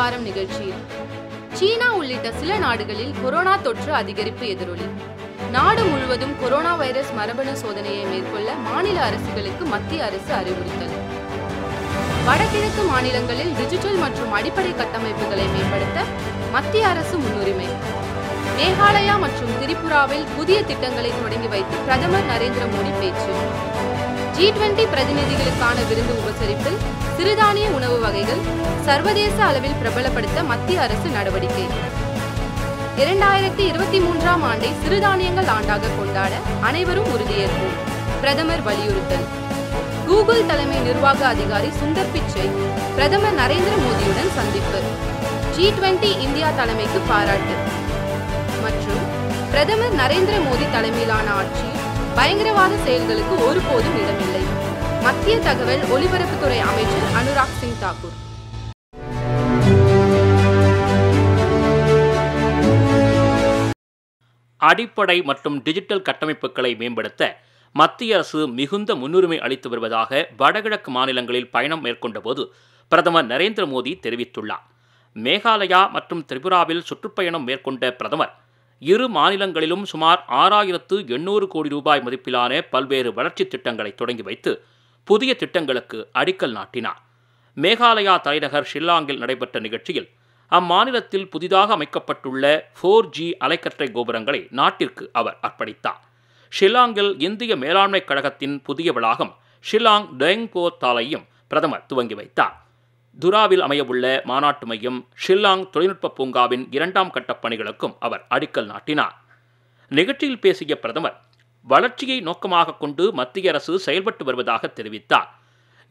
வியாபாரம் நிகழ்ச்சியில். சீனா உள்ளிட்ட சில நாடுகளில் கொரோனா தொற்று அதிகரிப்பு எதிரொலி. நாடு முழுவதும் கொரோனா வைரஸ் மரபணு சோதனையை மேற்கொள்ள மாநில அரசுகளுக்கு மத்திய அரசு அறிவுறுத்தல். வடகிழக்கு மாநிலங்களில் டிஜிட்டல் மற்றும் அடிப்படை கட்டமைப்புகளை மேம்படுத்த மத்திய அரசு முன்னுரிமை. மேகாலயா மற்றும் திரிபுராவில் புதிய திட்டங்களை தொடங்கி வைத்து பிரதமர் நரேந்திர மோடி பேச்சு. ஜி டுவெண்டி பிரதிநிதிகளுக்கான விருந்து உபசரிப்பில் சிறுதானிய உணவு வகைகள் சர்வதேச அளவில் பிரபலப்படுத்த மத்திய அரசு நடவடிக்கை. இரண்டாயிரத்தி இருபத்தி மூன்றாம் ஆண்டை சிறுதானியங்கள் ஆண்டாக கொண்டாட அனைவரும் உறுதியேற்போம் பிரதமர் வலியுறுத்தல். கூகுள் தலைமை நிர்வாக அதிகாரி சுந்தர் பிச்சை பிரதமர் நரேந்திர மோடியுடன் சந்திப்பு. ஜி டுவெண்டி இந்தியா தலைமைக்கு பாராட்டு. மற்றும் பிரதமர் நரேந்திர மோடி தலைமையிலான ஆட்சியில் பயங்கரவாத செயல்களுக்கு ஒருபோதும் இடமில்லை. மத்திய தகவல் ஒலிபரப்புத்துறை அமைச்சர் அனுராக் சிங் தாக்கூர். அடிப்படை மற்றும் டிஜிட்டல் கட்டமைப்புகளை மேம்படுத்த மத்திய அரசு மிகுந்த முன்னுரிமை அளித்து வருவதாக வடகிழக்கு மாநிலங்களில் பயணம் மேற்கொண்டபோது பிரதமர் நரேந்திர மோடி தெரிவித்துள்ளார். மேகாலயா மற்றும் திரிபுராவில் சுற்றுப்பயணம் மேற்கொண்ட பிரதமர் இரு மாநிலங்களிலும் சுமார் ஆறாயிரத்து எண்ணூறு கோடி ரூபாய் மதிப்பிலான பல்வேறு வளர்ச்சித் திட்டங்களை தொடங்கி வைத்து புதிய திட்டங்களுக்கு அடிக்கல் நாட்டினார். மேகாலயா தலைநகர் ஷில்லாங்கில் நடைபெற்ற நிகழ்ச்சியில் அம்மாநிலத்தில் புதிதாக அமைக்கப்பட்டுள்ள ஃபோர் ஜி அலைக்கற்றை கோபுரங்களை நாட்டிற்கு அவர் அர்ப்பணித்தார். ஷில்லாங்கில் இந்திய மேலாண்மை கழகத்தின் புதிய வளாகம் ஷில்லாங் டெங்போ தாலையும் பிரதமர் துவங்கி வைத்தார். துராவில் அமையவுள்ள மாநாட்டு மையம் ஷில்லாங் தொழில்நுட்ப பூங்காவின் இரண்டாம் கட்ட பணிகளுக்கும் அவர் அடிக்கல் நாட்டினார். நிகழ்ச்சியில் பேசிய பிரதமர் வளர்ச்சியை நோக்கமாக கொண்டு மத்திய அரசு செயல்பட்டு வருவதாக தெரிவித்தார்.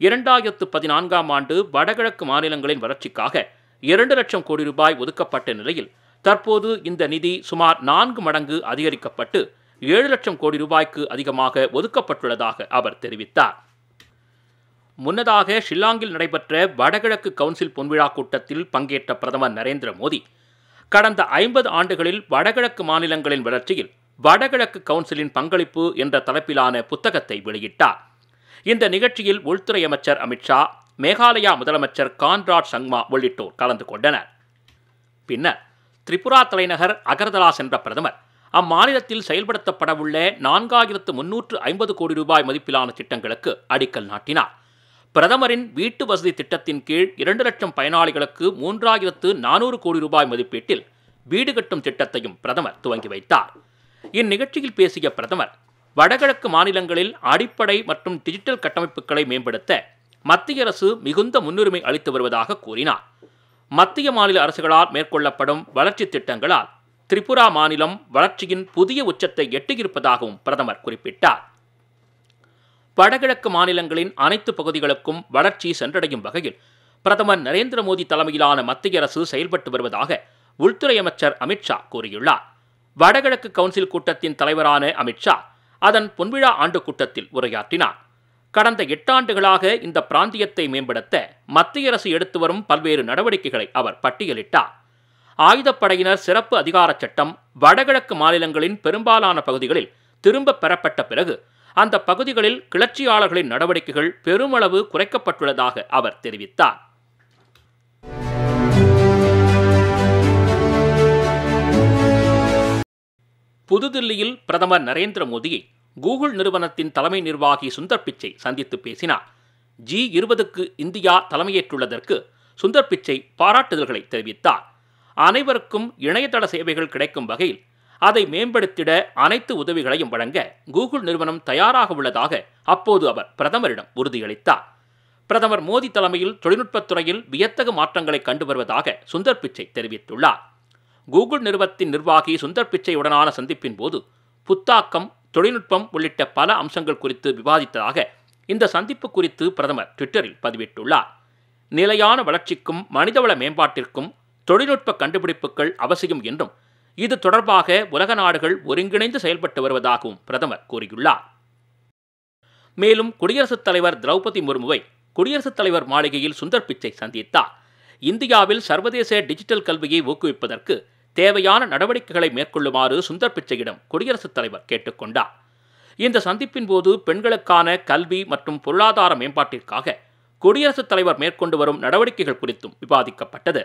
இரண்டாயிரத்து பதினான்காம் ஆண்டு வடகிழக்கு மாநிலங்களின் வளர்ச்சிக்காக இரண்டு லட்சம் கோடி ரூபாய் ஒதுக்கப்பட்ட நிலையில் தற்போது இந்த நிதி சுமார் நான்கு மடங்கு அதிகரிக்கப்பட்டு ஏழு லட்சம் கோடி ரூபாய்க்கு அதிகமாக ஒதுக்கப்பட்டுள்ளதாக அவர் தெரிவித்தார். முன்னதாக ஷில்லாங்கில் நடைபெற்ற வடகிழக்கு கவுன்சில் பொன்விழா கூட்டத்தில் பங்கேற்ற பிரதமர் நரேந்திர மோடி கடந்த ஐம்பது ஆண்டுகளில் வடகிழக்கு மாநிலங்களின் வளர்ச்சியில் வடகிழக்கு கவுன்சிலின் பங்களிப்பு என்ற தலைப்பிலான புத்தகத்தை வெளியிட்டார். இந்த நிகழ்ச்சியில் உள்துறை அமைச்சர் அமித்ஷா மேகாலயா முதலமைச்சர் கான்ராட் சங்மா உள்ளிட்டோர் கலந்து கொண்டனர். பின்னர் திரிபுரா தலைநகர் அகர்தலா சென்ற பிரதமர். அம்மாநிலத்தில் செயல்படுத்தப்படவுள்ள நான்காயிரத்து முன்னூற்று ஐம்பது கோடி ரூபாய் மதிப்பிலான திட்டங்களுக்கு அடிக்கல் நாட்டினார். பிரதமரின் வீட்டு வசதி திட்டத்தின் கீழ் இரண்டு லட்சம் பயனாளிகளுக்கு மூன்றாயிரத்து நானூறு கோடி ரூபாய் மதிப்பீட்டில் வீடு கட்டும் திட்டத்தையும் பிரதமர் துவங்கி வைத்தார். இந்நிகழ்ச்சியில் பேசிய பிரதமர் வடகிழக்கு மாநிலங்களில் அடிப்படை மற்றும் டிஜிட்டல் கட்டமைப்புகளை மேம்படுத்த மத்திய அரசு மிகுந்த முன்னுரிமை அளித்து வருவதாக கூறினார். மத்திய மாநில அரசுகளால் மேற்கொள்ளப்படும் வளர்ச்சி திட்டங்களால் திரிபுரா மாநிலம் வளர்ச்சியின் புதிய உச்சத்தை எட்டியிருப்பதாகவும் பிரதமர் குறிப்பிட்டார். வடகிழக்கு மாநிலங்களின் அனைத்து பகுதிகளுக்கும் வளர்ச்சி சென்றடையும் வகையில் பிரதமர் நரேந்திர மோடி தலைமையிலான மத்திய அரசு செயல்பட்டு வருவதாக உள்துறை அமைச்சர் அமித்ஷா கூறியுள்ளார். வடகிழக்கு கவுன்சில் கூட்டத்தின் தலைவரான அமித்ஷா அதன் பொன்விழா ஆண்டு கூட்டத்தில் உரையாற்றினார். கடந்த எட்டாண்டுகளாக இந்த பிராந்தியத்தை மேம்படுத்த மத்திய அரசு எடுத்து வரும் பல்வேறு நடவடிக்கைகளை அவர் பட்டியலிட்டார். ஆயுதப்படையினர் சிறப்பு அதிகாரச் சட்டம் வடகிழக்கு மாநிலங்களின் பெரும்பாலான பகுதிகளில் திரும்பப் பெறப்பட்ட பிறகு அந்த பகுதிகளில் கிளர்ச்சியாளர்களின் நடவடிக்கைகள் பெருமளவு குறைக்கப்பட்டுள்ளதாக அவர் தெரிவித்தார். புதுதில்லியில் பிரதமர் நரேந்திர மோடியை கூகுள் நிறுவனத்தின் தலைமை நிர்வாகி சுந்தர் பிச்சை சந்தித்து பேசினார். ஜி இருபதுக்கு இந்தியா தலைமையேற்றுள்ளதற்கு சுந்தர் பிச்சை பாராட்டுதல்களை தெரிவித்தார். அனைவருக்கும் இணையதள சேவைகள் கிடைக்கும் வகையில் அதை மேம்படுத்திட அனைத்து உதவிகளையும் வழங்க கூகுள் நிறுவனம் தயாராக உள்ளதாக அப்போது அவர் பிரதமரிடம் உறுதியளித்தார். பிரதமர் மோடி தலைமையில் தொழில்நுட்பத் துறையில் வியத்தகு மாற்றங்களை கண்டு வருவதாக சுந்தர் பிச்சை தெரிவித்துள்ளார். கூகுள் நிறுவனத்தின் நிர்வாகி சுந்தர் பிச்சையுடனான சந்திப்பின் போது புத்தாக்கம் தொழில்நுட்பம் உள்ளிட்ட பல அம்சங்கள் குறித்து விவாதித்ததாக இந்த சந்திப்பு குறித்து பிரதமர் ட்விட்டரில் பதிவிட்டுள்ளார். நிலையான வளர்ச்சிக்கும் மனிதவள மேம்பாட்டிற்கும் தொழில்நுட்ப கண்டுபிடிப்புகள் அவசியம் என்றும் இது தொடர்பாக உலக நாடுகள் ஒருங்கிணைந்து செயல்பட்டு வருவதாகவும் பிரதமர் கூறியுள்ளார். மேலும் குடியரசுத் தலைவர் திரௌபதி முர்முவை குடியரசுத் தலைவர் மாளிகையில் சுந்தர் பிச்சை சந்தித்தார். இந்தியாவில் சர்வதேச டிஜிட்டல் கல்வியை ஊக்குவிப்பதற்கு தேவையான நடவடிக்கைகளை மேற்கொள்ளுமாறு சுந்தர் பிச்சையிடம் குடியரசுத் தலைவர் கேட்டுக்கொண்டார். இந்த சந்திப்பின் போது பெண்களுக்கான கல்வி மற்றும் பொருளாதார மேம்பாட்டிற்காக குடியரசுத் தலைவர் மேற்கொண்டு வரும் நடவடிக்கைகள் குறித்தும் விவாதிக்கப்பட்டது.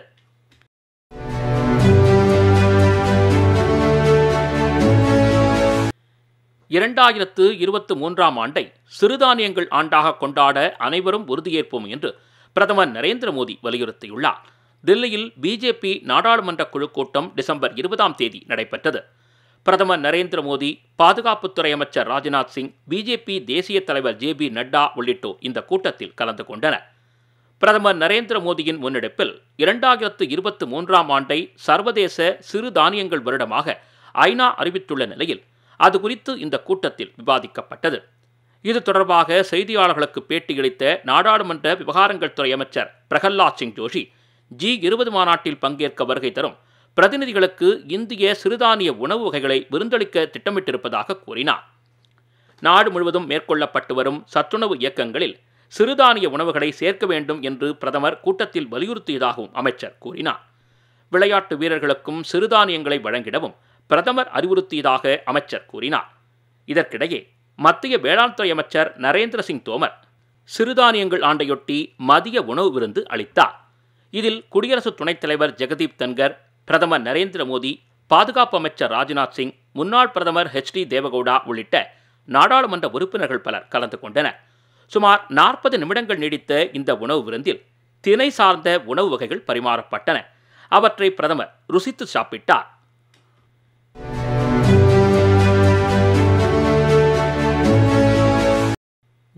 இரண்டாயிரத்து இருபத்தி மூன்றாம் ஆண்டை சிறுதானியங்கள் ஆண்டாக கொண்டாட அனைவரும் உறுதியேற்போம் என்று பிரதமர் நரேந்திர மோடி வலியுறுத்தியுள்ளார். தில்லியில் பிஜேபி நாடாளுமன்ற குழு கூட்டம் டிசம்பர் இருபதாம் தேதி நடைபெற்றது. பிரதமர் நரேந்திர மோடி பாதுகாப்புத்துறை அமைச்சர் ராஜ்நாத் சிங் பிஜேபி தேசிய தலைவர் ஜே பி நட்டா உள்ளிட்டோர் இந்த கூட்டத்தில் கலந்து கொண்டனர். பிரதமர் நரேந்திர மோடியின் முன்னெடுப்பில் இரண்டாயிரத்து இருபத்தி மூன்றாம் ஆண்டை சர்வதேச சிறு தானியங்கள் வருடமாக ஐநா அறிவித்துள்ள நிலையில் அது குறித்து இந்த கூட்டத்தில் விவாதிக்கப்பட்டது. இது தொடர்பாக செய்தியாளர்களுக்கு பேட்டியளித்த நாடாளுமன்ற விவகாரங்கள் துறை அமைச்சர் பிரகல்லாத் சிங் ஜோஷி ஜி இருபது மாநாட்டில் பங்கேற்க வருகை தரும் பிரதிநிதிகளுக்கு இந்திய சிறுதானிய உணவு வகைகளை விருந்தளிக்க திட்டமிட்டிருப்பதாக கூறினார். நாடு முழுவதும் மேற்கொள்ளப்பட்டு வரும் சத்துணவு இயக்கங்களில் சிறுதானிய உணவுகளை சேர்க்க வேண்டும் என்று பிரதமர் கூட்டத்தில் வலியுறுத்தியதாகவும் அமைச்சர் கூறினார். விளையாட்டு வீரர்களுக்கும் சிறுதானியங்களை வழங்கிடவும் பிரதமர் அறிவுறுத்தியதாக அமைச்சர் கூறினார். இதற்கிடையே மத்திய வேளாண் துறை அமைச்சர் நரேந்திர சிங் தோமர் சிறுதானியங்கள் ஆண்டையொட்டி மதிய உணவு விருந்து அளித்தார். இதில் குடியரசு துணைத் தலைவர் ஜெகதீப் தன்கர் பிரதமர் நரேந்திர மோடி பாதுகாப்பு அமைச்சர் ராஜ்நாத் சிங் முன்னாள் பிரதமர் ஹெச் டி தேவகவுடா உள்ளிட்ட நாடாளுமன்ற உறுப்பினர்கள் பலர் கலந்து கொண்டனர். சுமார் நாற்பது நிமிடங்கள் நீடித்த இந்த உணவு விருந்தில் திணை சார்ந்த உணவு வகைகள் பரிமாறப்பட்டன. அவற்றை பிரதமர் ருசித்து சாப்பிட்டார்.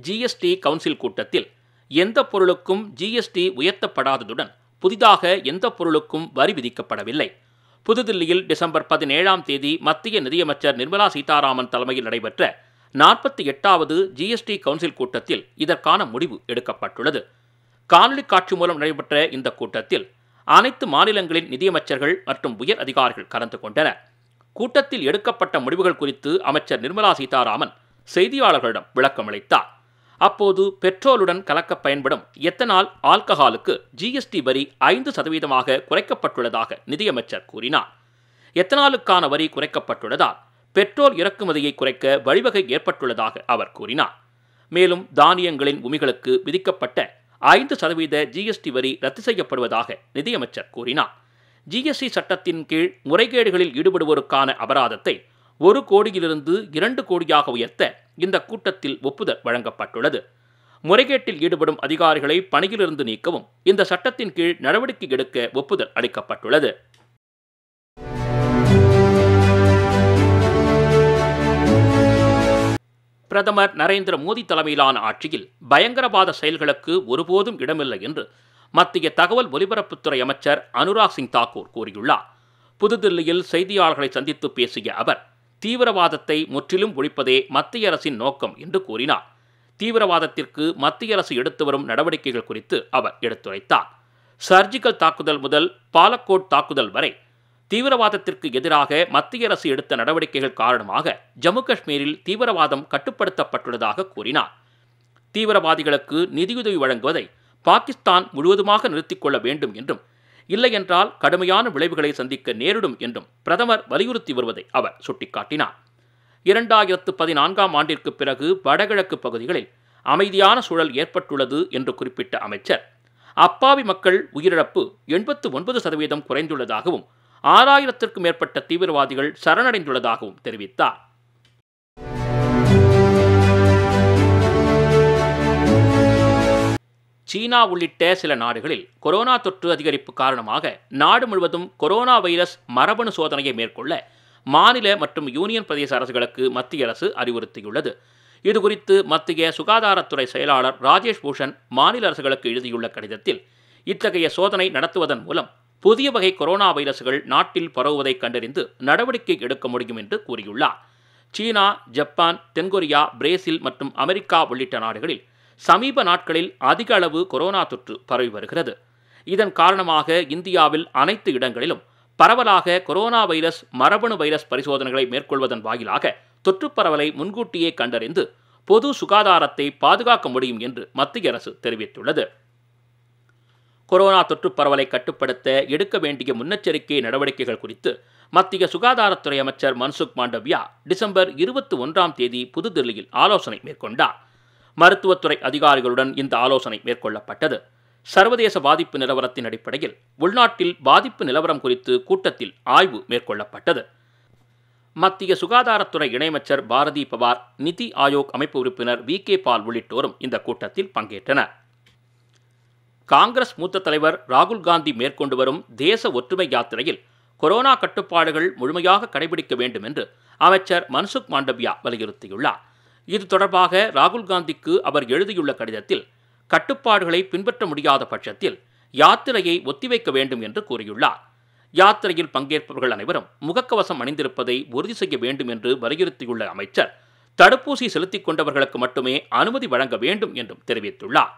ஜிஎஸ்டி கவுன்சில் கூட்டத்தில் எந்த பொருளுக்கும் ஜிஎஸ்டி உயர்த்தப்படாததுடன் புதிதாக எந்த பொருளுக்கும் வரி விதிக்கப்படவில்லை. புதுதில்லியில் டிசம்பர் பதினேழாம் தேதி மத்திய நிதியமைச்சர் நிர்மலா சீதாராமன் தலைமையில் நடைபெற்ற நாற்பத்தி எட்டாவது ஜிஎஸ்டி கவுன்சில் கூட்டத்தில் இதற்கான முடிவு எடுக்கப்பட்டுள்ளது. காணொலி காட்சி மூலம் நடைபெற்ற இந்த கூட்டத்தில் அனைத்து மாநிலங்களின் நிதியமைச்சர்கள் மற்றும் உயர் அதிகாரிகள் கலந்து கொண்டனர். கூட்டத்தில் எடுக்கப்பட்ட முடிவுகள் குறித்து அமைச்சர் நிர்மலா சீதாராமன் செய்தியாளர்களிடம் விளக்கமளித்தார். அப்போது பெட்ரோலுடன் கலக்க பயன்படும் எத்தனால் ஆல்கஹாலுக்கு ஜிஎஸ்டி வரி ஐந்து சதவீதமாக குறைக்கப்பட்டுள்ளதாக நிதியமைச்சர் கூறினார். எத்தனாலுக்கான வரி குறைக்கப்பட்டுள்ளதால் பெட்ரோல் இறக்குமதியை குறைக்க வழிவகை ஏற்பட்டுள்ளதாக அவர் கூறினார். மேலும் தானியங்களின் உமிகளுக்கு விதிக்கப்பட்ட ஐந்து சதவீத ஜிஎஸ்டி வரி ரத்து செய்யப்படுவதாக நிதியமைச்சர் கூறினார். ஜிஎஸ்டி சட்டத்தின் கீழ் முறைகேடுகளில் ஈடுபடுவோருக்கான அபராதத்தை ஒரு கோடியிலிருந்து இரண்டு கோடியாக உயர்த்த இந்த கூட்டத்தில் ஒப்புதல் வழங்கப்பட்டுள்ளது. முறைகேட்டில் ஈடுபடும் அதிகாரிகளை பணியிலிருந்து நீக்கவும் இந்த சட்டத்தின் கீழ் நடவடிக்கை எடுக்க ஒப்புதல் அளிக்கப்பட்டுள்ளது. பிரதமர் நரேந்திர மோடி தலைமையிலான ஆட்சியில் பயங்கரவாத செயல்களுக்கு ஒருபோதும் இடமில்லை என்று மத்திய தகவல் ஒலிபரப்புத்துறை அமைச்சர் அனுராக் சிங் தாக்கூர் கூறியுள்ளார். புதுதில்லியில் செய்தியாளர்களை சந்தித்து பேசிய அவர் தீவிரவாதத்தை முற்றிலும் ஒழிப்பதே மத்திய அரசின் நோக்கம் என்று கூறினார். தீவிரவாதத்திற்கு மத்திய அரசு எடுத்து வரும் நடவடிக்கைகள் குறித்து அவர் எடுத்துரைத்தார். சர்ஜிக்கல் தாக்குதல் முதல் பாலக்கோட் தாக்குதல் வரை தீவிரவாதத்திற்கு எதிராக மத்திய அரசு எடுத்த நடவடிக்கைகள் காரணமாக ஜம்மு காஷ்மீரில் தீவிரவாதம் கட்டுப்படுத்தப்பட்டுள்ளதாக கூறினார். தீவிரவாதிகளுக்கு நிதியுதவி வழங்குவதை பாகிஸ்தான் முழுவதுமாக நிறுத்திக் கொள்ள வேண்டும் என்றும் இல்லையென்றால் கடுமையான விளைவுகளை சந்திக்க நேரிடும் என்றும் பிரதமர் வலியுறுத்தி வருவதை அவர் சுட்டிக்காட்டினார். இரண்டாயிரத்து பதினான்காம் ஆண்டிற்கு பிறகு வடகிழக்கு பகுதிகளில் அமைதியான சூழல் ஏற்பட்டுள்ளது என்று குறிப்பிட்ட அமைச்சர். அப்பாவி மக்கள் உயிரிழப்பு எண்பத்து ஒன்பது சதவீதம் குறைந்துள்ளதாகவும் ஆறாயிரத்திற்கும் மேற்பட்ட தீவிரவாதிகள் சரணடைந்துள்ளதாகவும் தெரிவித்தார். சீனா உள்ளிட்ட சில நாடுகளில் கொரோனா தொற்று அதிகரிப்பு காரணமாக நாடு முழுவதும் கொரோனா வைரஸ் மரபணு சோதனையை மேற்கொள்ள மாநில மற்றும் யூனியன் பிரதேச அரசுகளுக்கு மத்திய அரசு அறிவுறுத்தியுள்ளது. இதுகுறித்து மத்திய சுகாதாரத்துறை செயலாளர் ராஜேஷ் பூஷன் மாநில அரசுகளுக்கு எழுதியுள்ள கடிதத்தில் இத்தகைய சோதனை நடத்துவதன் மூலம் புதிய வகை கொரோனா வைரஸ்கள் நாட்டில் பரவுவதை கண்டறிந்து நடவடிக்கை எடுக்க முடியும் என்று கூறியுள்ளார். சீனா ஜப்பான் தென்கொரியா பிரேசில் மற்றும் அமெரிக்கா உள்ளிட்ட நாடுகளில் சமீப நாட்களில் அதிக அளவு கொரோனா தொற்று பரவி வருகிறது. இதன் காரணமாக இந்தியாவில் அனைத்து இடங்களிலும் பரவலாக கொரோனா வைரஸ் மரபணு வைரஸ் பரிசோதனைகளை மேற்கொள்வதன் வாயிலாக தொற்று பரவலை முன்கூட்டியே கண்டறிந்து பொது சுகாதாரத்தை பாதுகாக்க முடியும் என்று மத்திய அரசு தெரிவித்துள்ளது. கொரோனா தொற்று பரவலை கட்டுப்படுத்த எடுக்க வேண்டிய முன்னெச்சரிக்கை நடவடிக்கைகள் குறித்து மத்திய சுகாதாரத்துறை அமைச்சர் மன்சுக் மாண்டவியா டிசம்பர் இருபத்தி ஒன்றாம் தேதி புதுதில்லியில் ஆலோசனை மேற்கொண்டார். மருத்துவத்துறை அதிகாரிகளுடன் இந்த ஆலோசனை மேற்கொள்ளப்பட்டது. சர்வதேச பாதிப்பு நிலவரத்தின் அடிப்படையில் உள்நாட்டில் பாதிப்பு நிலவரம் குறித்து கூட்டத்தில் ஆய்வு மேற்கொள்ளப்பட்டது. மத்திய சுகாதாரத்துறை இணையமைச்சர் பாரதி பவார் நிதி ஆயோக் அமைப்பு உறுப்பினர் வி கே பால் உள்ளிட்டோரும் இந்த கூட்டத்தில் பங்கேற்றனர். காங்கிரஸ் மூத்த தலைவர் ராகுல் காந்தி மேற்கொண்டு வரும் தேச ஒற்றுமை யாத்திரையில் கொரோனா கட்டுப்பாடுகள் முழுமையாக கடைபிடிக்க வேண்டும் என்று அமைச்சர் மன்சுக் மாண்டவியா வலியுறுத்தியுள்ளார். இது தொடர்பாக ராகுல் காந்திக்கு அவர் எழுதியுள்ள கடிதத்தில் கட்டுப்பாடுகளை பின்பற்ற முடியாத பட்சத்தில் யாத்திரையை ஒத்திவைக்க வேண்டும் என்று கூறியுள்ளார். யாத்திரையில் பங்கேற்பவர்கள் அனைவரும் முகக்கவசம் அணிந்திருப்பதை உறுதி செய்ய வேண்டும் என்று வலியுறுத்தியுள்ள அமைச்சர் தடுப்பூசி செலுத்திக் கொண்டவர்களுக்கு மட்டுமே அனுமதி வழங்க வேண்டும் என்றும் தெரிவித்துள்ளார்.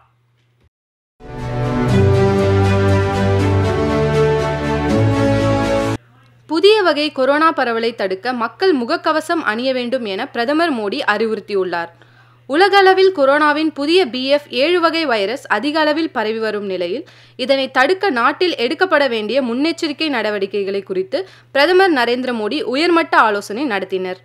புதிய வகை கொரோனா பரவலை தடுக்க மக்கள் முகக்கவசம் அணிய வேண்டும் என பிரதமர் மோடி அறிவுறுத்தியுள்ளார். உலகளவில் கொரோனாவின் புதிய பிஎஃப் ஏழு வகை வைரஸ் அதிக அளவில் பரவி வரும் நிலையில் இதனை தடுக்க நாட்டில் எடுக்கப்பட வேண்டிய முன்னெச்சரிக்கை நடவடிக்கைகளை குறித்து பிரதமர் நரேந்திர மோடி உயர்மட்ட ஆலோசனை நடத்தினர்.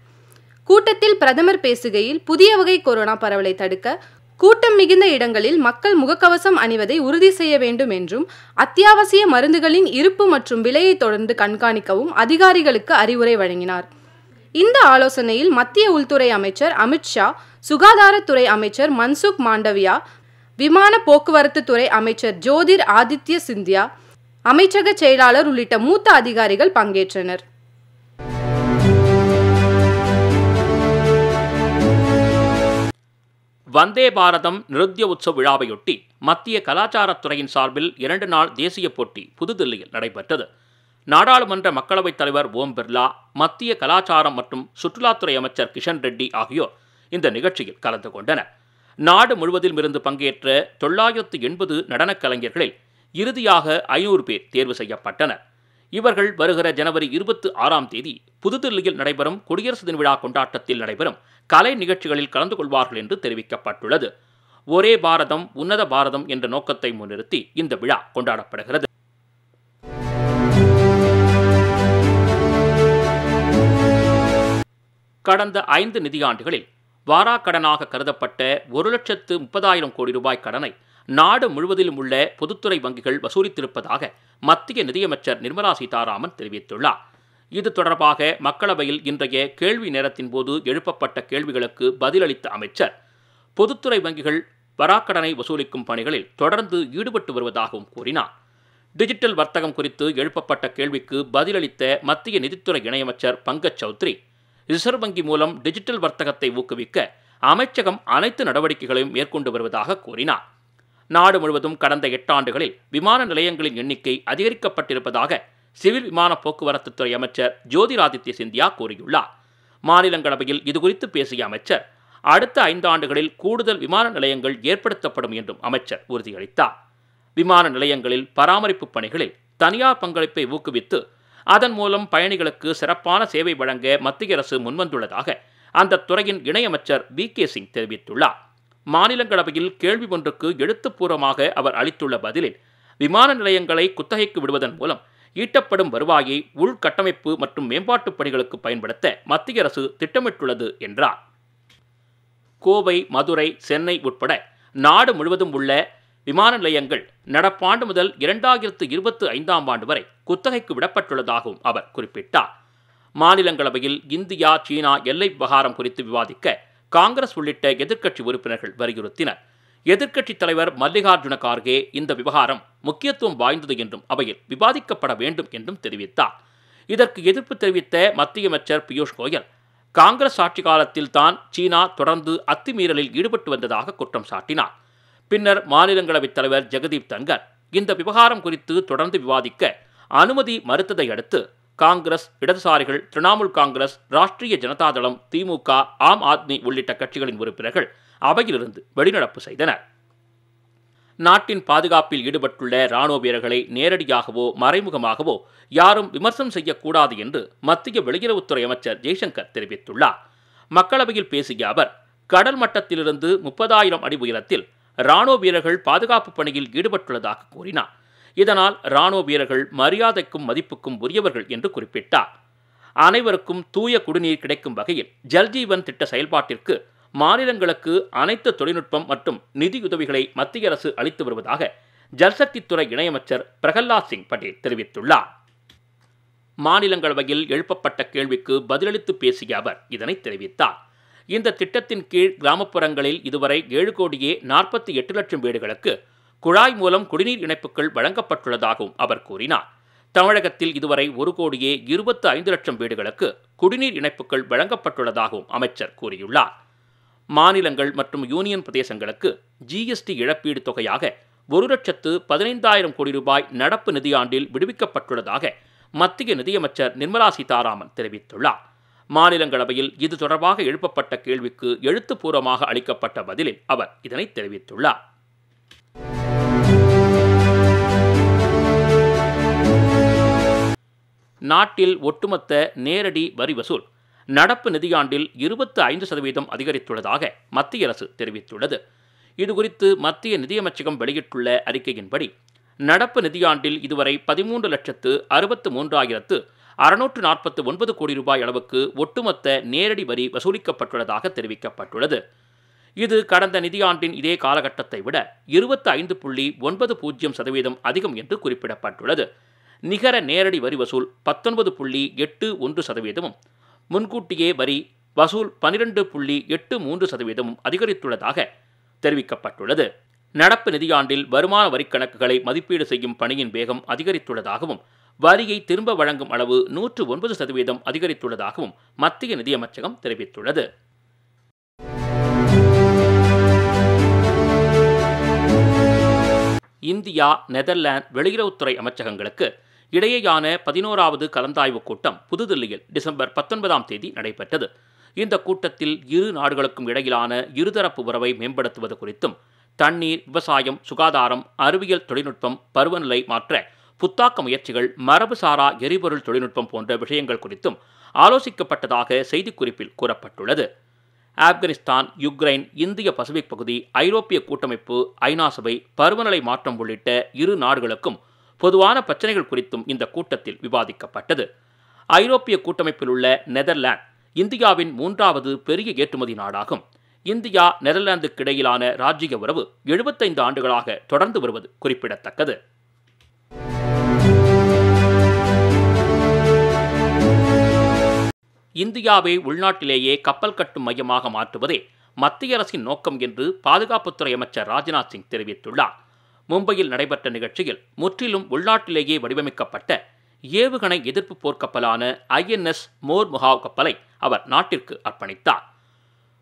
கூட்டத்தில் பிரதமர் பேசுகையில் புதிய வகை கொரோனா பரவலை தடுக்க கூட்டம் மிகுந்த இடங்களில் மக்கள் முகக்கவசம் அணிவதை உறுதி செய்ய வேண்டும் என்றும் அத்தியாவசிய மருந்துகளின் இருப்பு மற்றும் விலையை தொடர்ந்து கண்காணிக்கவும் அதிகாரிகளுக்கு அறிவுரை வழங்கினார். இந்த ஆலோசனையில் மத்திய உள்துறை அமைச்சர் அமித்ஷா சுகாதாரத்துறை அமைச்சர் மன்சுக் மாண்டவியா விமான போக்குவரத்து துறை அமைச்சர் ஜோதிர் ஆதித்ய சிந்தியா அமைச்சக செயலாளர் உள்ளிட்ட மூத்த அதிகாரிகள் பங்கேற்றனர். வந்தே பாரதம் நிருத்ய உற்சவ விழாவையொட்டி மத்திய கலாச்சாரத்துறையின் சார்பில் இரண்டு நாள் தேசிய போட்டி புதுதில்லியில் நடைபெற்றது. நாடாளுமன்ற மக்களவைத் தலைவர் ஓம் பிர்லா மத்திய கலாச்சாரம் மற்றும் சுற்றுலாத்துறை அமைச்சர் கிஷன் ரெட்டி ஆகியோர் இந்த நிகழ்ச்சியில் கலந்து கொண்டனர். நாடு முழுவதிலும் இருந்து பங்கேற்ற தொள்ளாயிரத்து எண்பது நடனக் கலைஞர்களில் இறுதியாக ஐநூறு பேர் தேர்வு செய்யப்பட்டனர். இவர்கள் வருகிற ஜனவரி இருபத்தி ஆறாம் தேதி புதுதில்லியில் நடைபெறும் குடியரசு தின விழா கொண்டாட்டத்தில் நடைபெறும் கலை நிகழ்ச்சிகளில் கலந்து கொள்வார்கள் என்று தெரிவிக்கப்பட்டுள்ளது. ஒரே பாரதம் உன்னத பாரதம் என்ற நோக்கத்தை முன்னிறுத்தி இந்த விழா கொண்டாடப்படுகிறது. கடந்த ஐந்து நிதியாண்டுகளில் வாராக்கடனாக கருதப்பட்ட ஒரு லட்சத்து முப்பதாயிரம் கோடி ரூபாய் கடனை நாடு முழுவதிலும் உள்ள பொதுத்துறை வங்கிகள் வசூலித்திருப்பதாக மத்திய நிதியமைச்சர் நிர்மலா சீதாராமன் தெரிவித்துள்ளார். இது தொடர்பாக மக்களவையில் இன்றைய கேள்வி நேரத்தின் போது எழுப்பப்பட்ட கேள்விகளுக்கு பதிலளித்த அமைச்சர் பொதுத்துறை வங்கிகள் வராக்கடனை வசூலிக்கும் பணிகளில் தொடர்ந்து ஈடுபட்டு வருவதாகவும் கூறினார். டிஜிட்டல் வர்த்தகம் குறித்து எழுப்பப்பட்ட கேள்விக்கு பதிலளித்த மத்திய நிதித்துறை இணையமைச்சர் பங்கஜ் சௌத்ரி ரிசர்வ் வங்கி மூலம் டிஜிட்டல் வர்த்தகத்தை ஊக்குவிக்க அமைச்சகம் அனைத்து நடவடிக்கைகளையும் மேற்கொண்டு வருவதாக கூறினார். நாடு முழுவதும் கடந்த எட்டாண்டுகளில் விமான நிலையங்களின் எண்ணிக்கை அதிகரிக்கப்பட்டிருப்பதாக சிவில் விமான போக்குவரத்து துறை அமைச்சர் ஜோதிராதித்ய சிந்தியா கூறியுள்ளார். மாநிலங்களவையில் இதுகுறித்து பேசிய அமைச்சர் அடுத்த ஐந்தாண்டுகளில் கூடுதல் விமான நிலையங்கள் ஏற்படுத்தப்படும் என்றும் அமைச்சர் உறுதியளித்தார். விமான நிலையங்களில் பராமரிப்பு பணிகளில் தனியார் பங்களிப்பை ஊக்குவித்து அதன் மூலம் பயணிகளுக்கு சிறப்பான சேவை வழங்க மத்திய அரசு முன்வந்துள்ளதாக அந்த துறையின் இணையமைச்சர் வி. கே. சிங் தெரிவித்துள்ளார். மாநிலங்களவையில் கேள்வி ஒன்றுக்கு எழுத்துப்பூர்வமாக அவர் அளித்துள்ள பதிலில் விமான நிலையங்களை குத்தகைக்கு விடுவதன் மூலம் ஈட்டப்படும் வருவாயை உள்கட்டமைப்பு மற்றும் மேம்பாட்டுப் பணிகளுக்கு பயன்படுத்த மத்திய அரசு திட்டமிட்டுள்ளது என்றார். கோவை மதுரை சென்னை உட்பட நாடு முழுவதும் உள்ள விமான நிலையங்கள் நடப்பாண்டு முதல் இரண்டாயிரத்து இருபத்து ஐந்தாம் ஆண்டு வரை குத்தகைக்கு விடப்பட்டுள்ளதாகவும் அவர் குறிப்பிட்டார். மாநிலங்களவையில் இந்தியா சீனா எல்லை விவகாரம் குறித்து விவாதிக்க காங்கிரஸ் உள்ளிட்ட எதிர்க்கட்சி உறுப்பினர்கள் வலியுறுத்தினர். எதிர்க்கட்சித் தலைவர் மல்லிகார்ஜுன கார்கே இந்த விவகாரம் முக்கியத்துவம் வாய்ந்தது என்றும் அவையில் விவாதிக்கப்பட வேண்டும் என்றும் தெரிவித்தார். இதற்கு எதிர்ப்பு தெரிவித்த மத்திய அமைச்சர் பியூஷ் கோயல் காங்கிரஸ் ஆட்சி காலத்தில் தான் சீனா தொடர்ந்து அத்துமீறலில் ஈடுபட்டு வந்ததாக குற்றம் சாட்டினார். பின்னர் மாநிலங்களவைத் தலைவர் ஜெகதீப் தங்கர் இந்த விவகாரம் குறித்து தொடர்ந்து விவாதிக்க அனுமதி மறுத்ததை அடுத்து காங்கிரஸ் இடதுசாரிகள் திரிணாமுல் காங்கிரஸ் ராஷ்டிரிய ஜனதாதளம் திமுக ஆம் ஆத்மி உள்ளிட்ட கட்சிகளின் உறுப்பினர்கள் அவையிலிருந்து வெளிநடப்பு செய்தனர். நாட்டின் பாதுகாப்பில் ஈடுபட்டுள்ள இராணுவ வீரர்களை நேரடியாகவோ மறைமுகமாகவோ யாரும் விமர்சனம் செய்யக்கூடாது என்று மத்திய வெளியுறவுத்துறை அமைச்சர் ஜெய்சங்கர் தெரிவித்துள்ளார். மக்களவையில் பேசிய அவர் கடல் மட்டத்திலிருந்து முப்பதாயிரம் அடி உயரத்தில் இராணுவ வீரர்கள் பாதுகாப்பு பணியில் ஈடுபட்டுள்ளதாக கூறினார். இதனால் இராணுவ வீரர்கள் மரியாதைக்கும் மதிப்புக்கும் உரியவர்கள் என்று குறிப்பிட்டார். அனைவருக்கும் தூய குடிநீர் கிடைக்கும் வகையில் ஜல்ஜீவன் திட்ட செயல்பாட்டிற்கு மாநிலங்களுக்கு அனைத்து தொழில்நுட்பம் மற்றும் நிதியுதவிகளை மத்திய அரசு அளித்து வருவதாக ஜல்சக்தித்துறை இணையமைச்சர் பிரகலாத் சிங் பட்டேல் தெரிவித்துள்ளார். மாநிலங்களவையில் எழுப்பப்பட்ட கேள்விக்கு பதிலளித்து பேசிய அவர் இதனை தெரிவித்தார். இந்த திட்டத்தின் கீழ் கிராமப்புறங்களில் இதுவரை ஏழு கோடியே நாற்பத்தி எட்டு லட்சம் வீடுகளுக்கு குழாய் மூலம் குடிநீர் இணைப்புகள் வழங்கப்பட்டுள்ளதாகவும் அவர் கூறினார். தமிழகத்தில் இதுவரை ஒரு கோடியே இருபத்து ஐந்து லட்சம் வீடுகளுக்கு குடிநீர் இணைப்புகள் வழங்கப்பட்டுள்ளதாகவும் அமைச்சர் கூறியுள்ளார். மாநிலங்கள் மற்றும் யூனியன் பிரதேசங்களுக்கு ஜிஎஸ்டி இழப்பீடு தொகையாக ஒரு லட்சத்து பதினைந்தாயிரம் கோடி ரூபாய் நடப்பு நிதியாண்டில் விடுவிக்கப்பட்டுள்ளதாக மத்திய நிதியமைச்சர் நிர்மலா சீதாராமன் தெரிவித்துள்ளார். மாநிலங்களவையில் இது தொடர்பாக எழுப்பப்பட்ட கேள்விக்கு எழுத்துப்பூர்வமாக அளிக்கப்பட்ட பதிலில் அவர் இதனை தெரிவித்துள்ளார். நாட்டில் ஒட்டுமொத்த நேரடி வரி வசூல் நடப்பு நிதியாண்டில் இருபத்து ஐந்து சதவீதம் அதிகரித்துள்ளதாக மத்திய அரசு தெரிவித்துள்ளது. இதுகுறித்து மத்திய நிதியமைச்சகம் வெளியிட்டுள்ள அறிக்கையின்படி நடப்பு நிதியாண்டில் இதுவரை பதிமூன்று லட்சத்து அறுபத்து மூன்றாயிரத்து அறுநூற்று நாற்பத்து ஒன்பது கோடி ரூபாய் அளவுக்கு ஒட்டுமொத்த நேரடி வரி வசூலிக்கப்பட்டுள்ளதாக தெரிவிக்கப்பட்டுள்ளது. இது கடந்த நிதியாண்டின் இதே காலகட்டத்தை விட இருபத்தி ஐந்து புள்ளி ஒன்பது பூஜ்ஜியம் சதவீதம் அதிகம் என்று குறிப்பிடப்பட்டுள்ளது. நிகர நேரடி வரி வசூல் பத்தொன்பது புள்ளி எட்டு ஒன்று சதவீதமும் முன்கூட்டியே வரி வசூல் பனிரெண்டு புள்ளி எட்டு மூன்று சதவீதமும் அதிகரித்துள்ளதாக தெரிவிக்கப்பட்டுள்ளது. நடப்பு நிதியாண்டில் வருமான வரி கணக்குகளை மதிப்பீடு செய்யும் பணியின் வேகம் அதிகரித்துள்ளதாகவும் வரியை திரும்ப வழங்கும் அளவு நூற்று ஒன்பது சதவீதம் அதிகரித்துள்ளதாகவும் மத்திய நிதியமைச்சகம் தெரிவித்துள்ளது. இந்தியா நெதர்லாந்து வெளியுறவுத்துறை அமைச்சகங்களுக்கு இடையேயான பதினோராவது கலந்தாய்வு கூட்டம் புதுதில்லியில் டிசம்பர் பத்தொன்பதாம் தேதி நடைபெற்றது. இந்த கூட்டத்தில் இரு நாடுகளுக்கும் இடையிலான இருதரப்பு உறவை மேம்படுத்துவது குறித்தும் தண்ணீர் விவசாயம் சுகாதாரம் அறிவியல் தொழில்நுட்பம் பருவநிலை மாற்ற புத்தாக்க முயற்சிகள் மரபுசாரா எரிபொருள் தொழில்நுட்பம் போன்ற விஷயங்கள் குறித்தும் ஆலோசிக்கப்பட்டதாக செய்திக்குறிப்பில் கூறப்பட்டுள்ளது. ஆப்கானிஸ்தான் யுக்ரைன் இந்திய பசிபிக் பகுதி ஐரோப்பிய கூட்டமைப்பு ஐநா சபை பருவநிலை மாற்றம் உள்ளிட்ட இரு நாடுகளுக்கும் பொதுவான பிரச்சனைகள் குறித்தும் இந்த கூட்டத்தில் விவாதிக்கப்பட்டது. ஐரோப்பிய கூட்டமைப்பில் உள்ள நெதர்லாந்து இந்தியாவின் மூன்றாவது பெரிய ஏற்றுமதி நாடாகும். இந்தியா நெதர்லாந்துக்கு இடையிலான ராஜ்ஜிய உறவு எழுபத்தைந்து ஆண்டுகளாக தொடர்ந்து வருவது குறிப்பிடத்தக்கது. இந்தியாவை உள்நாட்டிலேயே கப்பல் கட்டும் மையமாக மாற்றுவதே மத்திய அரசின் நோக்கம் என்று பாதுகாப்புத்துறை அமைச்சர் ராஜ்நாத் சிங் தெரிவித்துள்ளார். மும்பையில் நடைபெற்ற நிகழ்ச்சியில் முற்றிலும் உள்நாட்டிலேயே வடிவமைக்கப்பட்ட ஏவுகணை எதிர்ப்பு போர்க்கப்பலான ஐஎன்எஸ் மோர் முகாவ் கப்பலை அவர் நாட்டிற்கு அர்ப்பணித்தார்.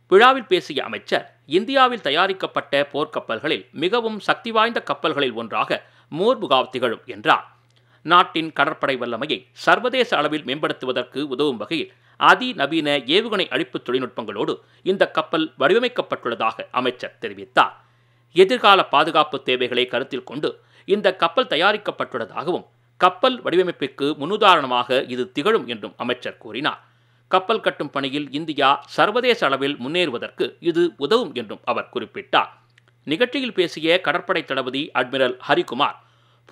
விழாவில் பேசிய அமைச்சர் இந்தியாவில் தயாரிக்கப்பட்ட போர்க்கப்பல்களில் மிகவும் சக்தி வாய்ந்த கப்பல்களில் ஒன்றாக மோர் முகாவ் திகழும் என்றார். நாட்டின் கடற்படை வல்லமையை சர்வதேச அளவில் மேம்படுத்துவதற்கு உதவும் வகையில் அதிநவீன ஏவுகணை அழிப்பு தொழில்நுட்பங்களோடு இந்த கப்பல் வடிவமைக்கப்பட்டுள்ளதாக அமைச்சர் தெரிவித்தார். எதிர்கால பாதுகாப்பு தேவைகளை கருத்தில் கொண்டு இந்த கப்பல் தயாரிக்கப்பட்டுள்ளதாகவும் கப்பல் வடிவமைப்பிற்கு முன்னுதாரணமாக இது திகழும் என்றும் அமைச்சர் கூறினார். கப்பல் கட்டும் பணியில் இந்தியா சர்வதேச அளவில் முன்னேறுவதற்கு இது உதவும் என்றும் அவர் குறிப்பிட்டார். நிகழ்ச்சியில் பேசிய கடற்படை தளபதி அட்மிரல் ஹரிகுமார்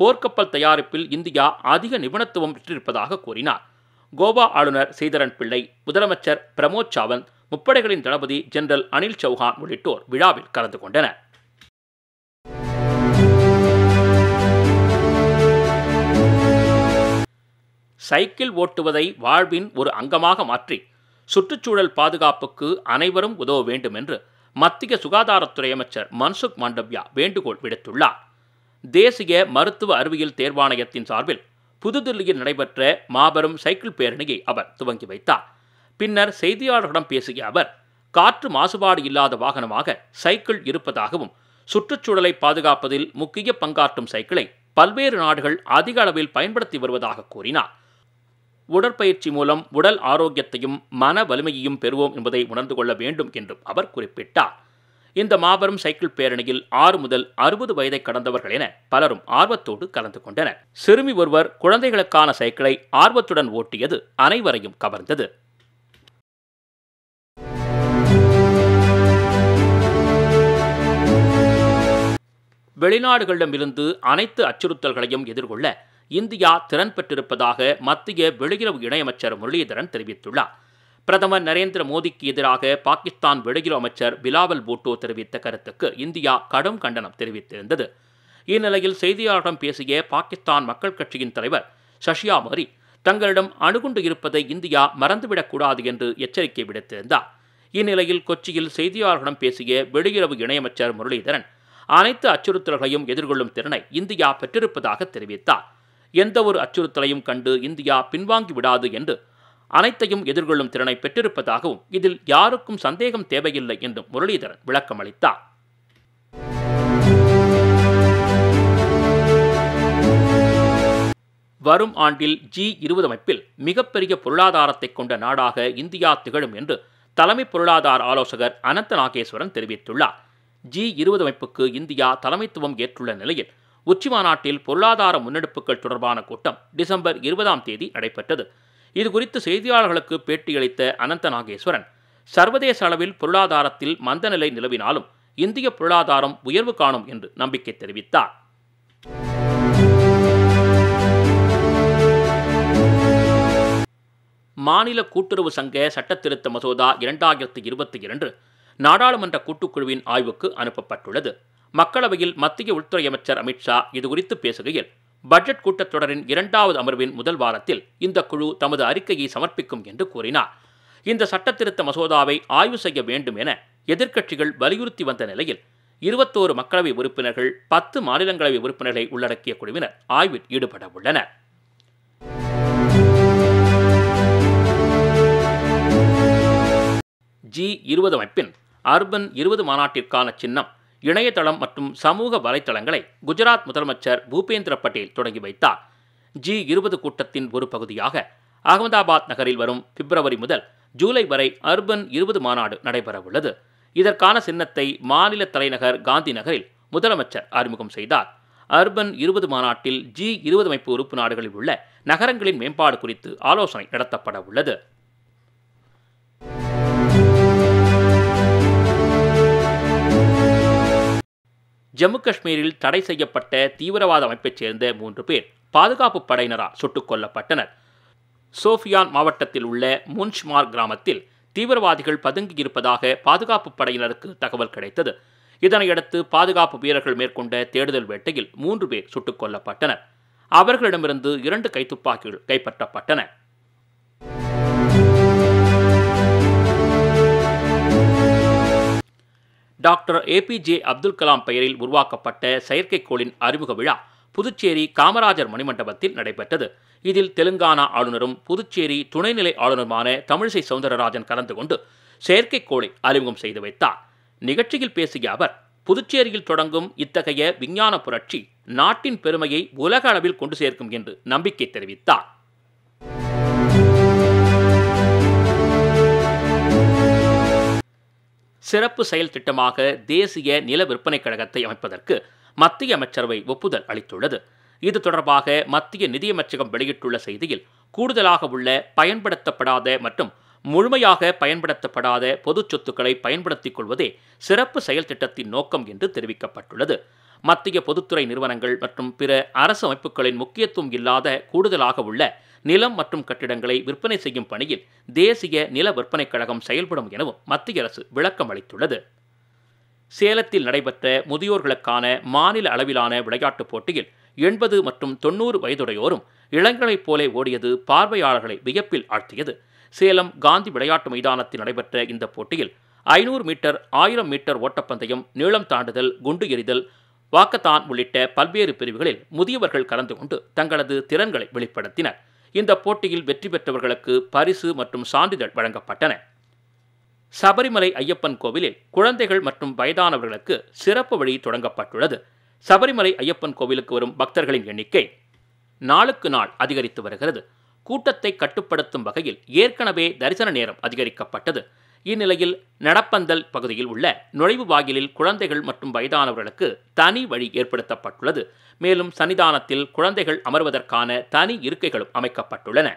போர்க்கப்பல் தயாரிப்பில் இந்தியா அதிக நிபுணத்துவம் பெற்றிருப்பதாக கூறினார். கோவா ஆளுநர் சீதரன் பிள்ளை முதலமைச்சர் பிரமோத் சாவந்த் முப்படைகளின் தளபதி ஜெனரல் அனில் சௌஹான் உள்ளிட்டோர் விழாவில் கலந்து கொண்டனர். சைக்கிள் ஓட்டுவதை வாழ்வின் ஒரு அங்கமாக மாற்றி சுற்றுச்சூழல் பாதுகாப்புக்கு அனைவரும் உதவ வேண்டும் என்று மத்திய சுகாதாரத்துறை அமைச்சர் மன்சுக் மாண்டவ்யா வேண்டுகோள் விடுத்துள்ளார். தேசிய மருத்துவ அறிவியல் தேர்வாணையத்தின் சார்பில் புதுதில்லியில் நடைபெற்ற மாபெரும் சைக்கிள் பேரணியை அவர் துவங்கி வைத்தார். பின்னர் செய்தியாளர்களிடம் பேசிய அவர் காற்று மாசுபாடு இல்லாத வாகனமாக சைக்கிள் இருப்பதாகவும் சுற்றுச்சூழலை பாதுகாப்பதில் முக்கிய பங்காற்றும் சைக்கிளை பல்வேறு நாடுகள் அதிக அளவில் பயன்படுத்தி வருவதாக கூறினார். உடற்பயிற்சி மூலம் உடல் ஆரோக்கியத்தையும் மன வலிமையையும் பெறுவோம் என்பதை உணர்ந்து கொள்ள வேண்டும் என்றும் அவர் குறிப்பிட்டார். இந்த மாபெரும் சைக்கிள் பேரணியில் ஆறு முதல் அறுபது வயதை கடந்தவர்கள் என பலரும் ஆர்வத்தோடு கலந்து கொண்டனர். சிறுமி ஒருவர் குழந்தைகளுக்கான சைக்கிளை ஆர்வத்துடன் ஓட்டியது அனைவரையும் கவர்ந்தது. வெளிநாடுகளிடமிருந்து அனைத்து அச்சுறுத்தல்களையும் எதிர்கொள்ள இந்தியா திறன் பெற்றிருப்பதாக மத்திய வெளியுறவு இணையமைச்சர் முரளிதரன் தெரிவித்துள்ளார். பிரதமர் நரேந்திர மோடிக்கு எதிராக பாகிஸ்தான் வெளியுறவு அமைச்சர் பிலாவல் பூட்டோ தெரிவித்த கருத்துக்கு இந்தியா கடும் கண்டனம் தெரிவித்திருந்தது. இந்நிலையில் செய்தியாளர்களிடம் பேசிய பாகிஸ்தான் மக்கள் கட்சியின் தலைவர் சஷியா மரி தங்களிடம் அணுகுண்டு இருப்பதை இந்தியா மறந்துவிடக்கூடாது என்று எச்சரிக்கை விடுத்திருந்தார். இந்நிலையில் கொச்சியில் செய்தியாளர்களிடம் பேசிய வெளியுறவு இணையமைச்சர் முரளிதரன் அனைத்து அச்சுறுத்தல்களையும் எதிர்கொள்ளும் திறனை இந்தியா பெற்றிருப்பதாக தெரிவித்தார். எந்த ஒரு அச்சுறுத்தலையும் கண்டு இந்தியா பின்வாங்கி விடாது என்று அனைத்தையும் எதிர்கொள்ளும் திறனை பெற்றிருப்பதாகவும் இதில் யாருக்கும் சந்தேகம் தேவையில்லை என்றும் முரளிதரன் விளக்கம் அளித்தார். வரும் ஆண்டில் ஜி இருபது அமைப்பில் மிகப்பெரிய பொருளாதாரத்தை கொண்ட நாடாக இந்தியா திகழும் என்று தலைமை பொருளாதார ஆலோசகர் அனந்த நாகேஸ்வரன் தெரிவித்துள்ளார். ஜி இருபது அமைப்புக்கு இந்தியா தலைமைத்துவம் ஏற்றுள்ள நிலையில் உச்சிமாநாட்டில் பொருளாதார முன்னெடுப்புகள் தொடர்பான கூட்டம் டிசம்பர் இருபதாம் தேதி நடைபெற்றது. இதுகுறித்து செய்தியாளர்களுக்கு பேட்டியளித்த அனந்த நாகேஸ்வரன் சர்வதேச அளவில் பொருளாதாரத்தில் மந்தநிலை நிலவினாலும் இந்திய பொருளாதாரம் உயர்வு காணும் என்று நம்பிக்கை தெரிவித்தார். மாநில கூட்டுறவு சங்க சட்டத்திருத்த மசோதா இரண்டாயிரத்தி இருபத்தி இரண்டு நாடாளுமன்ற கூட்டுக்குழுவின் ஆய்வுக்கு அனுப்பப்பட்டுள்ளது. மக்களவையில் மத்திய உள்துறை அமைச்சர் அமித்ஷா இதுகுறித்து பேசுகையில் பட்ஜெட் கூட்டத்தொடரின் இரண்டாவது அமர்வின் முதல் வாரத்தில் இந்த குழு தமது அறிக்கையை சமர்ப்பிக்கும் என்று கூறினார். இந்த சட்டத்திருத்த மசோதாவை ஆய்வு செய்ய வேண்டும் என எதிர்க்கட்சிகள் வலியுறுத்தி வந்த நிலையில் இருபத்தோரு மக்களவை உறுப்பினர்கள் பத்து மாநிலங்களவை உறுப்பினர்களை உள்ளடக்கிய குழுவினர் ஆய்வில் ஈடுபட உள்ளனர். ஜி இருபது அமைப்பின் அர்பன் இருபது மாநாட்டிற்கான சின்னம் இணையதளம் மற்றும் சமூக வலைத்தளங்களை குஜராத் முதலமைச்சர் பூபேந்திர பட்டேல் தொடங்கி வைத்தார். ஜி இருபது கூட்டத்தின் ஒரு பகுதியாக அகமதாபாத் நகரில் வரும் பிப்ரவரி முதல் ஜூலை வரை அர்பன் இருபது மாநாடு நடைபெறவுள்ளது. இதற்கான சின்னத்தை மாநில தலைநகர் காந்தி நகரில் முதலமைச்சர் அறிமுகம் செய்தார். அர்பன் இருபது மாநாட்டில் ஜி இருபது அமைப்பு உறுப்பு நாடுகளில் உள்ள நகரங்களின் மேம்பாடு குறித்து ஆலோசனை நடத்தப்பட உள்ளது ஜம்மு காஷ்மீரில் தடை செய்யப்பட்ட தீவிரவாத அமைப்பைச் சேர்ந்த மூன்று பேர் பாதுகாப்பு படையினரால் சுட்டுக் கொல்லப்பட்டனர். சோஃபியான் மாவட்டத்தில் உள்ள முன்ஷ்மார் கிராமத்தில் தீவிரவாதிகள் பதுங்கியிருப்பதாக பாதுகாப்பு படையினருக்கு தகவல் கிடைத்தது. இதனையடுத்து பாதுகாப்பு வீரர்கள் மேற்கொண்ட தேடுதல் வேட்டையில் மூன்று பேர் சுட்டுக் கொல்லப்பட்டனர். அவர்களிடமிருந்து இரண்டு கைத்துப்பாக்கிகள் கைப்பற்றப்பட்டன. டாக்டர் ஏபிஜே அப்துல் கலாம் பெயரில் உருவாக்கப்பட்ட செயற்கைக்கோளின் அறிமுக விழா புதுச்சேரி காமராஜர் மணிமண்டபத்தில் நடைபெற்றது. இதில் தெலுங்கானா ஆளுநரும் புதுச்சேரி துணைநிலை ஆளுநருமான தமிழிசை சவுந்தரராஜன் கலந்து கொண்டு செயற்கைக்கோளை அறிமுகம் செய்து வைத்தார். நிகழ்ச்சியில் பேசிய அவர் புதுச்சேரியில் தொடங்கும் இத்தகைய விஞ்ஞான புரட்சி நாட்டின் பெருமையை உலக அளவில் கொண்டு சேர்க்கும் என்று நம்பிக்கை தெரிவித்தார். சிறப்பு செயல் திட்டமாக தேசிய நில விற்பனை கழகத்தை அமைப்பதற்கு மத்திய அமைச்சரவை ஒப்புதல் அளித்துள்ளது. இது தொடர்பாக மத்திய நிதியமைச்சகம் வெளியிட்டுள்ள செய்தியில் கூடுதலாக உள்ள பயன்படுத்தப்படாத மற்றும் முழுமையாக பயன்படுத்தப்படாத பொது சொத்துக்களை பயன்படுத்திக் கொள்வதே சிறப்பு செயல் திட்டத்தின் நோக்கம் என்று தெரிவிக்கப்பட்டுள்ளது. மத்திய பொதுத்துறை நிறுவனங்கள் மற்றும் பிற அரசு அமைப்புகளின் முக்கியத்துவம் இல்லாத கூடுதலாக உள்ள நிலம் மற்றும் கட்டிடங்களை விற்பனை செய்யும் பணியில் தேசிய நில விற்பனை கழகம் செயல்படும் எனவும் மத்திய அரசு விளக்கம் அளித்துள்ளது. சேலத்தில் நடைபெற்ற முதியோர்களுக்கான மாநில அளவிலான விளையாட்டுப் போட்டியில் எண்பது மற்றும் தொண்ணூறு வயதுடையோரும் இளங்களைப் போலே ஓடியது பார்வையாளர்களை வியப்பில் ஆழ்த்தியது. சேலம் காந்தி விளையாட்டு மைதானத்தில் நடைபெற்ற இந்த போட்டியில் ஐநூறு மீட்டர் ஆயிரம் மீட்டர் ஓட்டப்பந்தயம் நீளம் தாண்டுதல் குண்டு எறிதல் வாக்கத்தான் உள்ளிட்ட பல்வேறு பிரிவுகளில் முதியவர்கள் கலந்து கொண்டு தங்களது திறன்களை வெளிப்படுத்தினர். இந்த போட்டியில் வெற்றி பெற்றவர்களுக்கு பரிசு மற்றும் சான்றிதழ் வழங்கப்பட்டன. சபரிமலை ஐயப்பன் கோவிலில் குழந்தைகள் மற்றும் வயதானவர்களுக்கு சிறப்பு வழி தொடங்கப்பட்டுள்ளது. சபரிமலை ஐயப்பன் கோவிலுக்கு வரும் பக்தர்களின் எண்ணிக்கை நாளுக்கு நாள் அதிகரித்து வருகிறது. கூட்டத்தை கட்டுப்படுத்தும் வகையில் ஏற்கனவே தரிசன நேரம் அதிகரிக்கப்பட்டது. இந்நிலையில் நடப்பந்தல் பகுதியில் உள்ள நுழைவு வாயிலில் குழந்தைகள் மற்றும் வயதானவர்களுக்கு தனி வழி ஏற்படுத்தப்பட்டுள்ளது. மேலும் சன்னிதானத்தில் குழந்தைகள் அமர்வதற்கான தனி இருக்கைகளும் அமைக்கப்பட்டுள்ளன.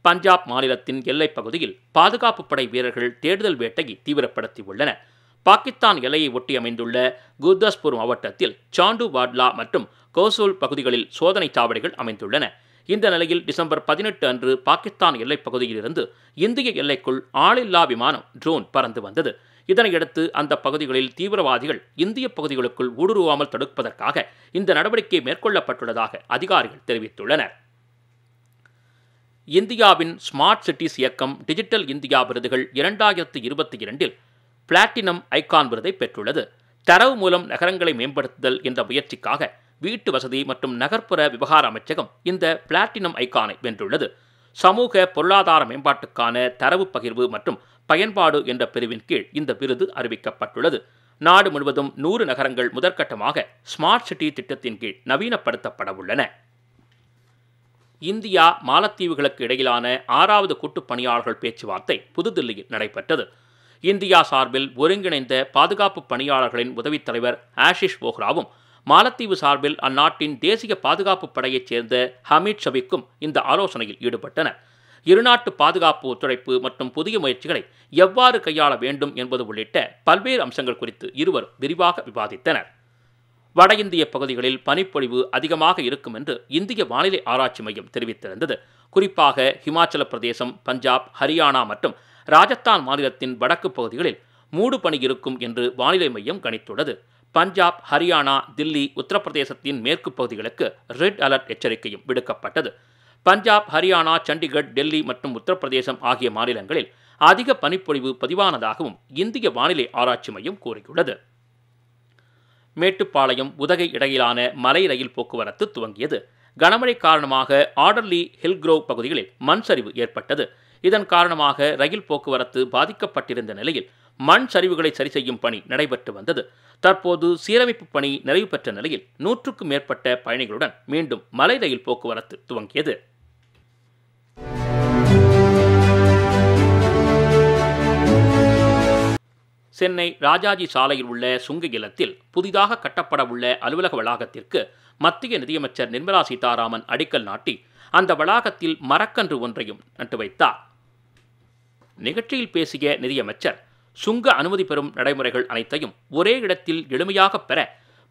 பஞ்சாப் மாநிலத்தின் எல்லைப் பகுதியில் பாதுகாப்பு படை வீரர்கள் தேடுதல் வேட்டையை தீவிரப்படுத்தியுள்ளனர். பாகிஸ்தான் எல்லையை ஒட்டி அமைந்துள்ள குர்தாஸ்பூர் மாவட்டத்தில் சாண்டு வாட்லா மற்றும் கோசூல் பகுதிகளில் சோதனை சாவடிகள் அமைந்துள்ளன. இந்த நிலையில் டிசம்பர் பதினெட்டு அன்று பாகிஸ்தான் எல்லைப் பகுதியிலிருந்து இந்திய எல்லைக்குள் ஆளில்லா விமானம் ட்ரோன் பறந்து வந்தது. இதனையடுத்து அந்த பகுதிகளில் தீவிரவாதிகள் இந்திய பகுதிகளுக்குள் ஊடுருவாமல் தடுப்பதற்காக இந்த நடவடிக்கை மேற்கொள்ளப்பட்டுள்ளதாக அதிகாரிகள் தெரிவித்துள்ளனர். இந்தியாவின் ஸ்மார்ட் சிட்டிஸ் இயக்கம் டிஜிட்டல் இந்தியா விருதுகள் இரண்டாயிரத்து இருபத்தி இரண்டில் பிளாட்டினம் ஐகான் விருதை பெற்றுள்ளது. தரவு மூலம் நகரங்களை மேம்படுத்துதல் என்ற முயற்சிக்காக வீட்டு வசதி மற்றும் நகர்ப்புற விவகார அமைச்சகம் இந்த பிளாட்டினம் ஐகானை வென்றுள்ளது. சமூக பொருளாதார மேம்பாட்டுக்கான தரவு பகிர்வு மற்றும் பயன்பாடு என்ற பிரிவின் கீழ் இந்த விருது அறிவிக்கப்பட்டுள்ளது. நாடு முழுவதும் நூறு நகரங்கள் முதற்கட்டமாக ஸ்மார்ட் சிட்டி திட்டத்தின் கீழ் நவீனப்படுத்தப்பட உள்ளன இந்தியா மாலத்தீவுகளுக்கு இடையிலான ஆறாவது கூட்டுப் பணியாளர்கள் பேச்சுவார்த்தை புதுதில்லியில் நடைபெற்றது. இந்தியா சார்பில் ஒருங்கிணைந்த பாதுகாப்பு பணியாளர்களின் உதவித் தலைவர் ஆஷிஷ் போஹ்ராவும் மாலத்தீவு சார்பில் அந்நாட்டின் தேசிய பாதுகாப்பு படையைச் சேர்ந்த ஹமீத் ஷபிக்கும் இந்த ஆலோசனையில் ஈடுபட்டனர். இருநாட்டு பாதுகாப்பு ஒத்துழைப்பு மற்றும் புதிய முயற்சிகளை எவ்வாறு கையாள வேண்டும் என்பது உள்ளிட்ட பல்வேறு அம்சங்கள் குறித்து இருவரும் விரிவாக விவாதித்தனர். வட இந்திய பகுதிகளில் பனிப்பொழிவு அதிகமாக இருக்கும் என்று இந்திய வானிலை ஆராய்ச்சி மையம் தெரிவித்திருந்தது. குறிப்பாக ஹிமாச்சல பிரதேசம் பஞ்சாப் ஹரியானா மற்றும் ராஜஸ்தான் மாநிலத்தின் வடக்கு பகுதிகளில் மூடு பனி இருக்கும் என்று வானிலை மையம் கணித்துள்ளது. பஞ்சாப் ஹரியானா தில்லி உத்தரப்பிரதேசத்தின் மேற்கு பகுதிகளுக்கு ரெட் அலர்ட் எச்சரிக்கையும் விடுக்கப்பட்டது. பஞ்சாப் ஹரியானா சண்டிகர் டெல்லி மற்றும் உத்தரப்பிரதேசம் ஆகிய மாநிலங்களில் அதிக பனிப்பொழிவு பதிவானதாகவும் இந்திய வானிலை ஆராய்ச்சி மையம் கூறியுள்ளது. மேட்டுப்பாளையம் உதகை இடையிலான மலை ரயில் போக்குவரத்து துவங்கியது. கனமழை காரணமாக ஆர்டர்லி ஹில்க்ரோவ் பகுதிகளில் மண் சரிவு ஏற்பட்டது. இதன் காரணமாக ரயில் போக்குவரத்து பாதிக்கப்பட்டிருந்த நிலையில் மண் சரிவுகளை சரி செய்யும் பணி நடைபெற்று வந்தது. தற்போது சீரமைப்பு பணி நிறைவு பெற்ற நிலையில் நூற்றுக்கும் மேற்பட்ட பயணிகளுடன் மீண்டும் மலை ரயில் போக்குவரத்து துவங்கியது. சென்னை ராஜாஜி சாலையில் உள்ள சுங்க இல்லத்தில் புதிதாக கட்டப்பட உள்ள அலுவலக வளாகத்திற்கு மத்திய நிதியமைச்சர் நிர்மலா சீதாராமன் அடிக்கல் நாட்டி அந்த வளாகத்தில் மரக்கன்று ஒன்றையும் நட்டு வைத்தார் நிகழ்ச்சியில் பேசிய நிதியமைச்சர் சுங்க அனுமதி பெறும் நடைமுறைகள் அனைத்தையும் ஒரே இடத்தில் எளிமையாக பெற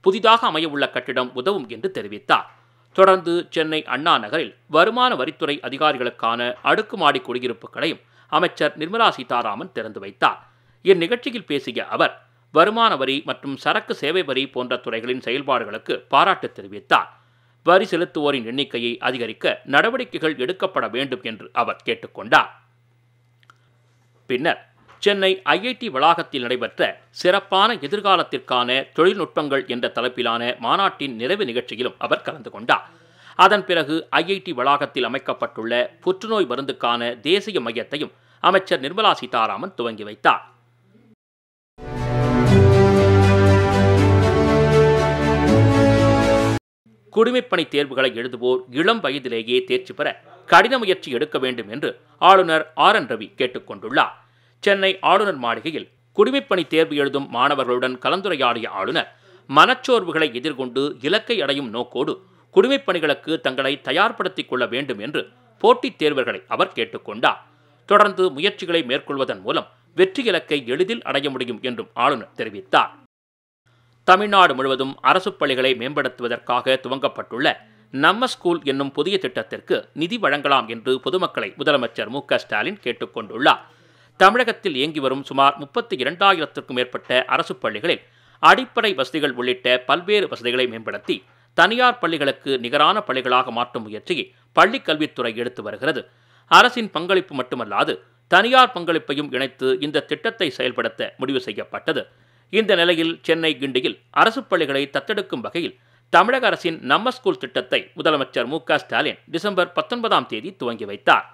புதிதாக அமையவுள்ள கட்டிடம் உதவும் என்று தெரிவித்தார். தொடர்ந்து சென்னை அண்ணா நகரில் வருமான வரித்துறை அதிகாரிகளுக்கான அடுக்குமாடி குடியிருப்புகளையும் அமைச்சர் நிர்மலா சீதாராமன் திறந்து வைத்தார். இந்நிகழ்ச்சியில் பேசிய அவர் வருமான வரி மற்றும் சரக்கு சேவை வரி போன்ற துறைகளின் செயல்பாடுகளுக்கு பாராட்டு தெரிவித்தார். வரி செலுத்துவோரின் எண்ணிக்கையை அதிகரிக்க நடவடிக்கைகள் எடுக்கப்பட வேண்டும் என்று அவர் கேட்டுக்கொண்டார். பின்னர் சென்னை ஐஐடி வளாகத்தில் நடைபெற்ற சிறப்பான எதிர்காலத்திற்கான தொழில்நுட்பங்கள் என்ற தலைப்பிலான மாநாட்டின் நிறைவு நிகழ்ச்சியிலும் அவர் கலந்து கொண்டார். அதன் பிறகு ஐஐடி வளாகத்தில் அமைக்கப்பட்டுள்ள புற்றுநோய் மருந்துக்கான தேசிய மையத்தையும் அமைச்சர் நிர்மலா சீதாராமன் துவங்கி வைத்தார். குடிமைப்பணி தேர்வுகளை எழுதுவோர் இளம் வயதிலேயே தேர்ச்சி பெற கடின முயற்சி எடுக்க வேண்டும் என்று ஆளுநர் ஆர் என் ரவி கேட்டுக்கொண்டுள்ளார். சென்னை ஆளுநர் மாளிகையில் குடிமைப்பணி தேர்வு எழுதும் மாணவர்களுடன் கலந்துரையாடிய ஆளுநர் மனச்சோர்வுகளை எதிர்கொண்டு இலக்கை அடையும் நோக்கோடு குடிமைப்பணிகளுக்கு தங்களை தயார்படுத்திக் கொள்ள வேண்டும் என்று போட்டித் தேர்வர்களை அவர் கேட்டுக்கொண்டார் தொடர்ந்து முயற்சிகளை மேற்கொள்வதன் மூலம் வெற்றி இலக்கை எளிதில் அடைய முடியும் என்றும் ஆளுநர் தெரிவித்தார். தமிழ்நாடு முழுவதும் அரசு பள்ளிகளை மேம்படுத்துவதற்காக துவங்கப்பட்டுள்ள நம்ம ஸ்கூல் என்னும் புதிய திட்டத்திற்கு நிதி வழங்கலாம் என்று பொதுமக்களை முதலமைச்சர் மு ஸ்டாலின் கேட்டுக்கொண்டுள்ளார் தமிழகத்தில் இயங்கி வரும் சுமார் முப்பத்தி இரண்டாயிரத்திற்கும் மேற்பட்ட அரசு பள்ளிகளில் அடிப்படை வசதிகள் உள்ளிட்ட பல்வேறு வசதிகளை மேம்படுத்தி தனியார் பள்ளிகளுக்கு நிகரான பள்ளிகளாக மாற்றும் முயற்சியை பள்ளிக் கல்வித்துறை எடுத்து வருகிறது. அரசின் பங்களிப்பு மட்டுமல்லாது தனியார் பங்களிப்பையும் இணைத்து இந்த திட்டத்தை செயல்படுத்த முடிவு செய்யப்பட்டது. இந்த நிலையில் சென்னை கிண்டியில் அரசு பள்ளிகளை தத்தெடுக்கும் வகையில் தமிழக அரசின் நம்ம ஸ்கூல் திட்டத்தை முதலமைச்சர் மு ஸ்டாலின் டிசம்பர் பத்தொன்பதாம் தேதி துவங்கி வைத்தார்.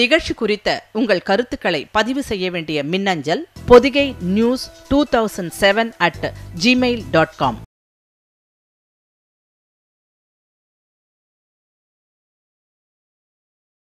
நிகழ்ச்சி குறித்த உங்கள் கருத்துக்களை பதிவு செய்ய வேண்டிய மின்னஞ்சல் Podhigai news two thousand seven at Gmail dot com